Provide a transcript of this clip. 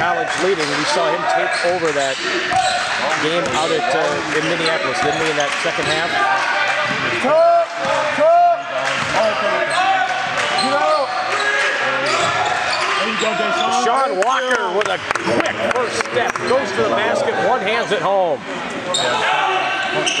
College leading. We saw him take over that game out at uh, in Minneapolis, didn't we, in that second half? Sean Walker with a quick first step goes to the basket, one hands at home. Coach